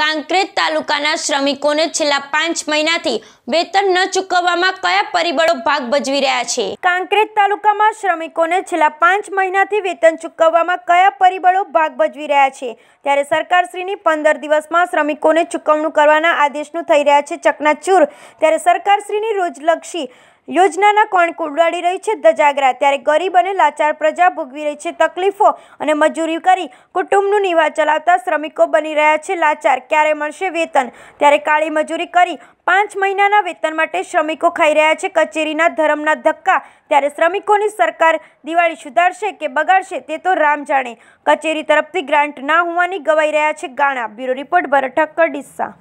કાંકરેજ તાલુકાના શ્રમિકોને છેલ્લા પાંચ મહિનાથી વેતન ન ચૂકવવામાં કયા પરિબળો ભાગ ભજવી રહ્યા છે? કાંકરેજ તાલુકામાં શ્રમિકોને છેલ્લા પાંચ મહિનાથી વેતન ચૂકવવામાં કયા પરિબળો ભાગ ભજવી રહ્યા છે? ત્યારે સરકારશ્રીની પંદર દિવસમાં શ્રમિકોને ચૂકવણું કરવાના આદેશનું થઈ રહ્યા છે ચકનાચૂર. ત્યારે સરકારશ્રીની રોજલક્ષી યોજનાના કોણ ઉડાડી રહી છે ધજાગરા. ત્યારે ગરીબ અને લાચાર પ્રજા ભોગવી રહી છે તકલીફો અને મજૂરી કરી કુટુંબનું નિવાહ ચલાવતા શ્રમિકો બની રહ્યા છે લાચાર. ક્યારે મળશે વેતન? ત્યારે કાળી મજૂરી કરી પાંચ મહિનાના વેતન માટે શ્રમિકો ખાઈ રહ્યા છે. કચેરીના ધરમના ધક્કા ત્યારે શ્રમિકોની સરકાર દિવાળી સુધારશે કે બગાડશે તે તો રામ જાણે. કચેરી તરફથી ગ્રાન્ટ ના હોવાની ગવાઈ રહ્યા છે ગાણા. Bureau report Bharat Thakkar, Deesa.